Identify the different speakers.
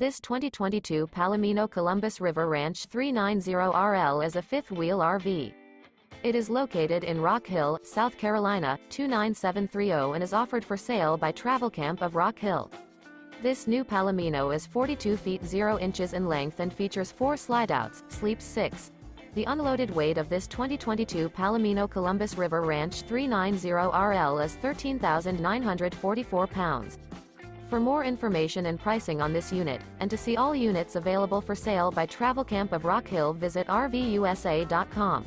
Speaker 1: This 2022 Palomino Columbus River Ranch 390RL is a fifth-wheel RV. It is located in Rock Hill, South Carolina, 29730 and is offered for sale by Travelcamp of Rock Hill. This new Palomino is 42 feet 0 inches in length and features four slideouts, sleeps 6. The unloaded weight of this 2022 Palomino Columbus River Ranch 390RL is 13,944 pounds. For more information and pricing on this unit, and to see all units available for sale by Travelcamp of Rock Hill visit RVUSA.com.